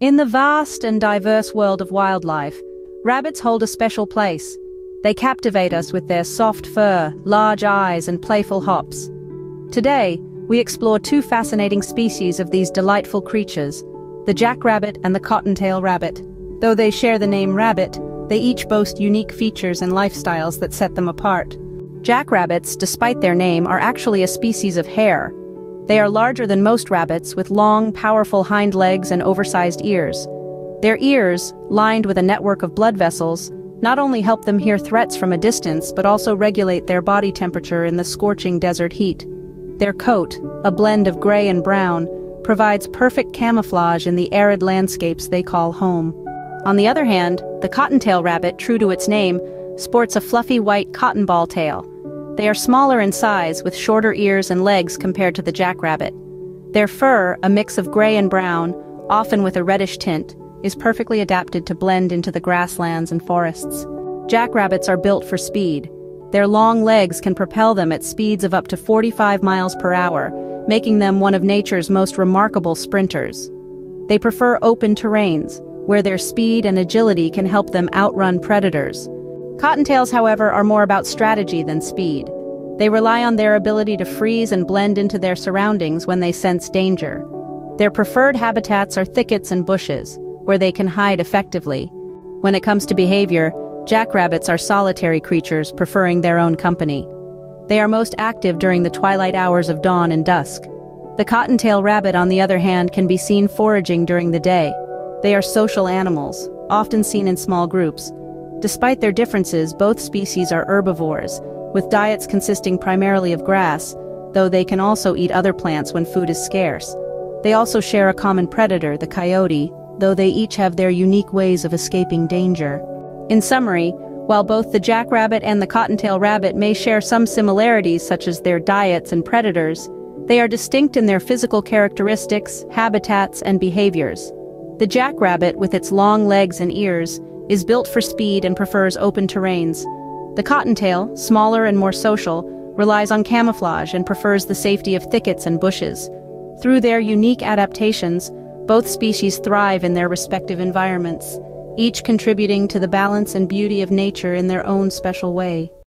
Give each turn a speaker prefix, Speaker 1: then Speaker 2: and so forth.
Speaker 1: In the vast and diverse world of wildlife, rabbits hold a special place. They captivate us with their soft fur, large eyes, and playful hops. Today, we explore two fascinating species of these delightful creatures, the jackrabbit and the cottontail rabbit. Though they share the name rabbit, they each boast unique features and lifestyles that set them apart. Jackrabbits, despite their name, are actually a species of hare. They are larger than most rabbits, with long, powerful hind legs and oversized ears. Their ears, lined with a network of blood vessels, not only help them hear threats from a distance but also regulate their body temperature in the scorching desert heat. Their coat, a blend of gray and brown, provides perfect camouflage in the arid landscapes they call home. On the other hand, the cottontail rabbit, true to its name, sports a fluffy white cotton ball tail. They are smaller in size, with shorter ears and legs compared to the jackrabbit. Their fur, a mix of gray and brown, often with a reddish tint, is perfectly adapted to blend into the grasslands and forests. Jackrabbits are built for speed. Their long legs can propel them at speeds of up to 45 miles per hour, making them one of nature's most remarkable sprinters. They prefer open terrains, where their speed and agility can help them outrun predators. Cottontails, however, are more about strategy than speed. They rely on their ability to freeze and blend into their surroundings when they sense danger. Their preferred habitats are thickets and bushes, where they can hide effectively. When it comes to behavior, jackrabbits are solitary creatures preferring their own company. They are most active during the twilight hours of dawn and dusk. The cottontail rabbit, on the other hand, can be seen foraging during the day. They are social animals, often seen in small groups. Despite their differences, both species are herbivores, with diets consisting primarily of grass, though they can also eat other plants when food is scarce. They also share a common predator, the coyote, though they each have their unique ways of escaping danger. In summary, while both the jackrabbit and the cottontail rabbit may share some similarities such as their diets and predators, they are distinct in their physical characteristics, habitats, and behaviors. The jackrabbit, with its long legs and ears, is built for speed and prefers open terrains. The cottontail, smaller and more social, relies on camouflage and prefers the safety of thickets and bushes. Through their unique adaptations, both species thrive in their respective environments, each contributing to the balance and beauty of nature in their own special way.